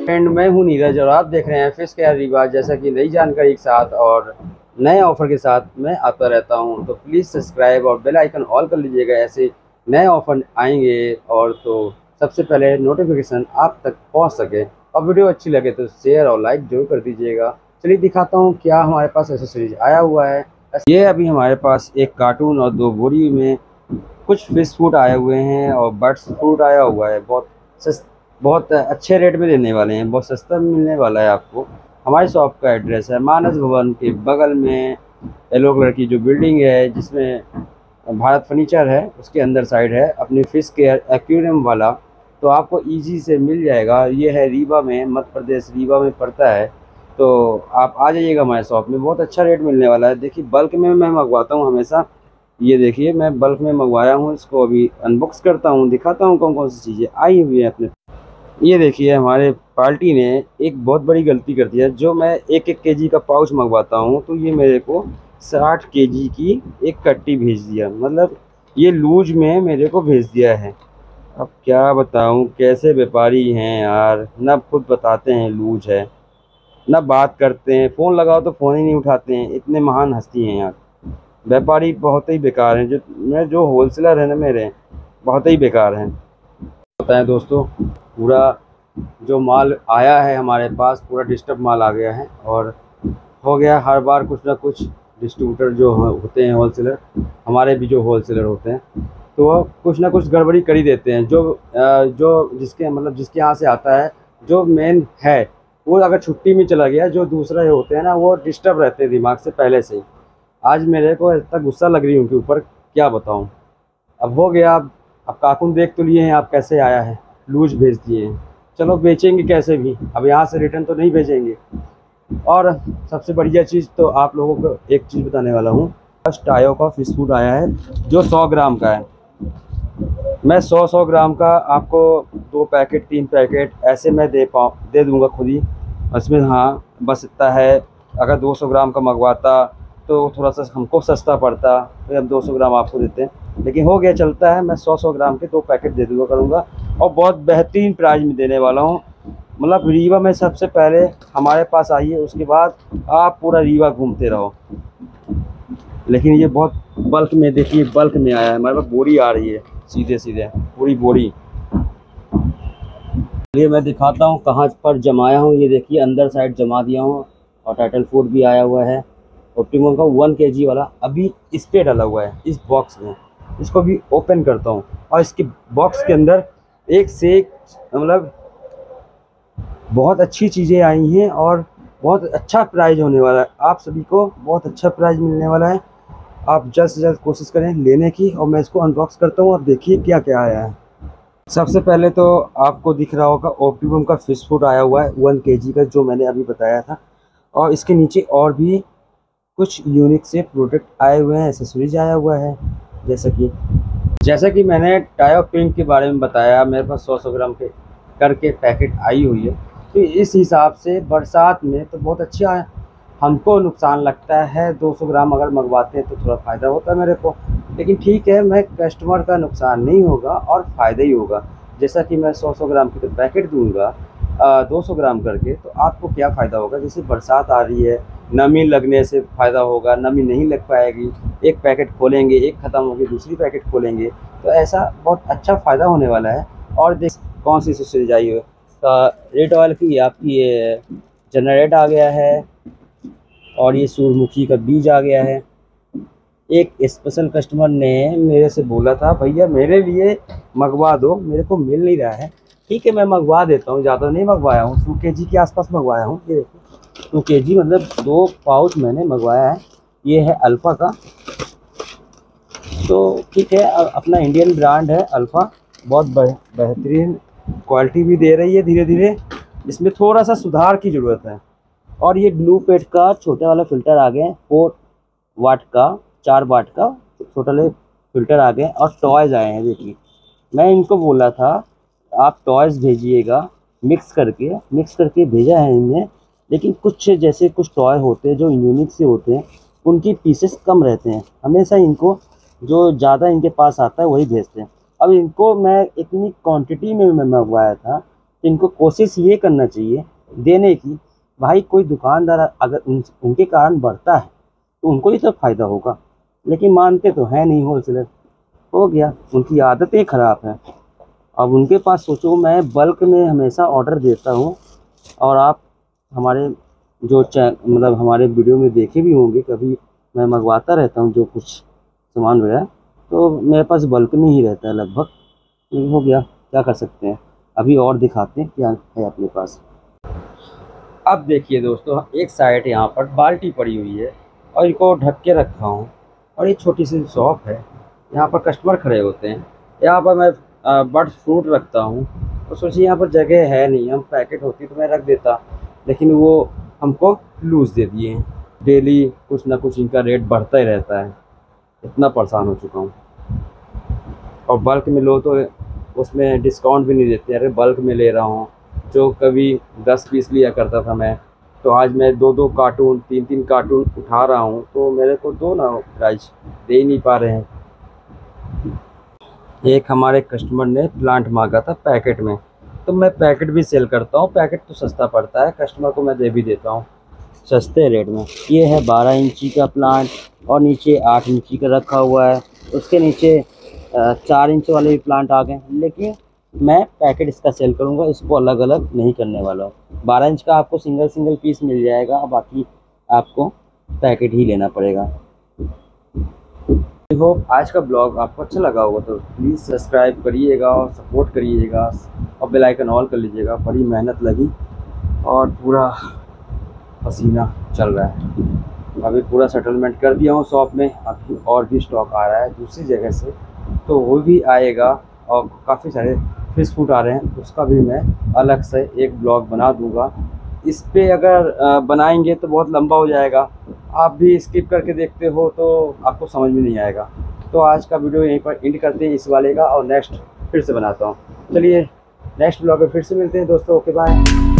Friend मैं हूँ नीरज और आप देख रहे हैं फ़िश केयर रिवाज जैसा कि नई जानकारी के साथ और नए ऑफ़र के साथ मैं आता रहता हूँ तो प्लीज़ सब्सक्राइब और बेल आइकन ऑल कर लीजिएगा। ऐसे नए ऑफ़र आएँगे और तो सबसे पहले नोटिफिकेशन आप तक पहुँच सके। और वीडियो अच्छी लगे तो शेयर और लाइक ज़रूर कर दीजिएगा। चलिए दिखाता हूँ क्या हमारे पास एसेसरीज आया हुआ है। ये अभी हमारे पास एक कार्टून और दो बोरी में कुछ फ़िश फ़ूड आए हुए हैं और बर्ड्स फ्रूट आया हुआ है। बहुत बहुत अच्छे रेट में देने वाले हैं, बहुत सस्ता मिलने वाला है आपको। हमारी शॉप का एड्रेस है मानस भवन के बगल में येलो कलर की जो बिल्डिंग है, जिसमें भारत फर्नीचर है, उसके अंदर साइड है, अपनी फ़िश केयर एक्वेरियम वाला। तो आपको इजी से मिल जाएगा। ये है रीवा में, मध्य प्रदेश रीवा में पड़ता है। तो आप आ जाइएगा हमारे शॉप में, बहुत अच्छा रेट मिलने वाला है। देखिए बल्क में मैं मंगवाता हूँ हमेशा। ये देखिए, मैं बल्क में मंगवाया हूँ, इसको अभी अनबॉक्स करता हूँ, दिखाता हूँ कौन कौन सी चीज़ें आई हुई हैं अपने ये देखिए, हमारे पार्टी ने एक बहुत बड़ी गलती कर दी है। जो मैं एक एक के जी का पाउच मंगवाता हूँ तो ये मेरे को साठ के जी की एक कट्टी भेज दिया। मतलब ये लूज में मेरे को भेज दिया है। अब क्या बताऊँ, कैसे व्यापारी हैं यार? ना खुद बताते हैं लूज है, ना बात करते हैं। फ़ोन लगाओ तो फ़ोन ही नहीं उठाते हैं। इतने महान हस्ती हैं यार। व्यापारी बहुत ही बेकार हैं। जो, मैं जो होलसेलर है ना मेरे, बहुत ही बेकार हैं। बताएँ दोस्तों, पूरा जो माल आया है हमारे पास, पूरा डिस्टर्ब माल आ गया है और हो गया हर बार कुछ ना कुछ डिस्ट्रीब्यूटर जो होते हैं होलसेलर हमारे भी जो होलसेलर होते हैं तो वो कुछ ना कुछ गड़बड़ी कर ही देते हैं। जो जो जिसके मतलब जिसके यहाँ से आता है, जो मेन है, वो अगर छुट्टी में चला गया, जो दूसरा होते हैं ना, वो डिस्टर्ब रहते हैं दिमाग से पहले से ही। आज मेरे को इतना गुस्सा लग रही है उनके ऊपर क्या बताऊँ। अब हो गया, अब अब काकुन देख तो लिए हैं, आप कैसे आया है? लूज भेज दिए हैं। चलो, बेचेंगे कैसे भी? अब यहाँ से रिटर्न तो नहीं भेजेंगे। और सबसे बढ़िया चीज़ तो आप लोगों को एक चीज़ बताने वाला हूँ। फ़र्स्ट टायो का फ़िश फ़ूड आया है, जो सौ ग्राम का है। मैं सौ सौ ग्राम का आपको दो पैकेट, तीन पैकेट ऐसे मैं दे पाऊँ, दे दूँगा खुद ही। उसमें हाँ बस इतना है। अगर 200 ग्राम का मंगवाता तो थोड़ा सा हमको सस्ता पड़ता, फिर हम 200 ग्राम आपको देते हैं। लेकिन हो गया, चलता है। मैं 100-100 ग्राम के दो पैकेट दे दूँगा करूँगा। और बहुत बेहतरीन प्राइज में देने वाला हूँ। मतलब रीवा में सबसे पहले हमारे पास आइए, उसके बाद आप पूरा रीवा घूमते रहो। लेकिन ये बहुत बल्क में, देखिए, बल्क में आया है। हमारे पास बोरी आ रही है, सीधे सीधे, पूरी बोरी। ये मैं दिखाता हूँ कहाँ पर जमाया हूँ। ये देखिए, अंदर साइड जमा दिया हूँ और टाइटल फ़ूड भी आया हुआ है। ऑप्टिमम का वन के जी वाला अभी इस पर डाला हुआ है, इस बॉक्स में। इसको भी ओपन करता हूँ। और इसके बॉक्स के अंदर एक से एक मतलब बहुत अच्छी चीज़ें आई हैं और बहुत अच्छा प्राइज होने वाला है। आप सभी को बहुत अच्छा प्राइज मिलने वाला है। आप जल्द से जल्द कोशिश करें लेने की और मैं इसको अनबॉक्स करता हूँ। और देखिए क्या क्या आया है। सबसे पहले तो आपको दिख रहा होगा ऑप्टिमम का फ़िश फ़ूड आया हुआ है वन के का, जो मैंने अभी बताया था। और इसके नीचे और भी कुछ यूनिक से प्रोडक्ट आए हुए हैं एसेसरीज आया हुआ है, जैसा कि जैसा कि मैंने टायो पिंक के बारे में बताया, मेरे पास सौ सौ ग्राम के करके पैकेट आई हुई है। तो इस हिसाब से बरसात में तो बहुत अच्छा है हमको नुकसान लगता है 200 ग्राम अगर मंगवाते हैं तो थोड़ा फ़ायदा होता है मेरे को। लेकिन ठीक है, मैं कस्टमर का नुकसान नहीं होगा और फ़ायदा ही होगा। जैसा कि मैं 100 सौ ग्राम की तो पैकेट दूँगा दो सौ ग्राम करके तो आपको क्या फ़ायदा होगा? जैसे बरसात आ रही है, नमी लगने से फ़ायदा होगा, नमी नहीं लग पाएगी, एक पैकेट खोलेंगे, एक ख़त्म होगी दूसरी पैकेट खोलेंगे तो ऐसा बहुत अच्छा फ़ायदा होने वाला है। और देख, कौन सी आई हो? रेड ऑयल की आपकी ये जनरेट आ गया है, और ये सूरमुखी का बीज आ गया है। एक स्पेशल कस्टमर ने मेरे से बोला था, भैया मेरे लिए मंगवा दो, मेरे को मिल नहीं रहा है। ठीक है, मैं मंगवा देता हूँ, ज़्यादा नहीं मंगवाया हूँ टू के जी के आसपास मंगवाया हूँ, ये देखो। टू के जी मतलब दो पाउच मैंने मंगवाया है, ये है अल्फ़ा का। तो ठीक है अपना इंडियन ब्रांड है अल्फ़ा, बहुत बेहतरीन क्वालिटी भी दे रही है धीरे धीरे इसमें थोड़ा सा सुधार की ज़रूरत है। और ये ब्लू पेट का छोटे वाला फ़िल्टर आ गए फोर वाट का, चार वाट का, छोटा ले फ़िल्टर आ गए और टॉयज़ आए हैं, देखिए। मैं इनको बोला था आप टॉयज़ भेजिएगा मिक्स करके मिक्स करके भेजा है इनमें लेकिन कुछ जैसे कुछ टॉय होते हैं जो यूनिक से होते हैं उनकी पीसेस कम रहते हैं। हमेशा इनको जो ज़्यादा इनके पास आता है वही भेजते हैं। अब इनको मैं इतनी क्वांटिटी में मैं मंगवाया था इनको कोशिश ये करना चाहिए देने की भाई कोई दुकानदार अगर उन, उनके कारण बढ़ता है तो उनको ही तो फ़ायदा होगा। लेकिन मानते तो हैं नहीं होल सेलर हो गया उनकी आदतें ख़राब हैं। अब उनके पास सोचो, मैं बल्क में हमेशा ऑर्डर देता हूँ और आप हमारे जो मतलब हमारे वीडियो में देखे भी होंगे, कभी मैं मंगवाता रहता हूँ जो कुछ सामान वगैरह तो मेरे पास बल्क में ही रहता है लगभग। हो गया, क्या कर सकते हैं? अभी और दिखाते हैं क्या है अपने पास। अब देखिए दोस्तों, एक साइड यहाँ पर बाल्टी पड़ी हुई है और इनको ढक के रखा हूँ और ये छोटी सी शॉप है। यहाँ पर कस्टमर खड़े होते हैं। यहाँ पर मैं बर्ड्स फ्रूट रखता हूँ। तो सोचिए, यहाँ पर जगह है नहीं, हम पैकेट होती तो मैं रख देता, लेकिन वो हमको लूज़ दे दिए हैं। डेली कुछ ना कुछ इनका रेट बढ़ता ही रहता है। इतना परेशान हो चुका हूँ। और बल्क में लो तो उसमें डिस्काउंट भी नहीं देते। अरे बल्क में ले रहा हूँ। जो कभी दस पीस लिया करता था मैं तो आज मैं दो दो कार्टून तीन तीन कार्टून उठा रहा हूँ तो मेरे को दो ना प्राइस दे ही नहीं पा रहे हैं। एक हमारे कस्टमर ने प्लांट मांगा था पैकेट में। तो मैं पैकेट भी सेल करता हूँ पैकेट तो सस्ता पड़ता है कस्टमर को मैं दे भी देता हूँ। सस्ते रेट में। ये है बारह इंची का प्लांट और नीचे आठ इंची का रखा हुआ है। उसके नीचे चार इंच वाले भी प्लांट आ गए लेकिन मैं पैकेट इसका सेल करूँगा, इसको अलग अलग नहीं करने वाला हूँ। बारह इंच का आपको सिंगल सिंगल पीस मिल जाएगा, बाकी आपको पैकेट ही लेना पड़ेगा। होप आज का ब्लॉग आपको अच्छा लगा होगा तो प्लीज़ सब्सक्राइब करिएगा और सपोर्ट करिएगा और बेल आइकन ऑल कर लीजिएगा। बड़ी मेहनत लगी और पूरा पसीना चल रहा है। अभी पूरा सेटलमेंट कर दिया हूँ शॉप में, अभी और भी स्टॉक आ रहा है दूसरी जगह से। तो वो भी आएगा और काफ़ी सारे फ़िश फ़ूड आ रहे हैं, उसका भी मैं अलग से एक ब्लॉग बना दूँगा। इस पर अगर बनाएँगे तो बहुत लंबा हो जाएगा। आप भी स्किप करके देखते हो तो आपको समझ में नहीं आएगा। तो आज का वीडियो यहीं पर एंड करते हैं इस वाले का और नेक्स्ट फिर से बनाता हूँ। चलिए नेक्स्ट ब्लॉग में फिर से मिलते हैं दोस्तों ओके बाय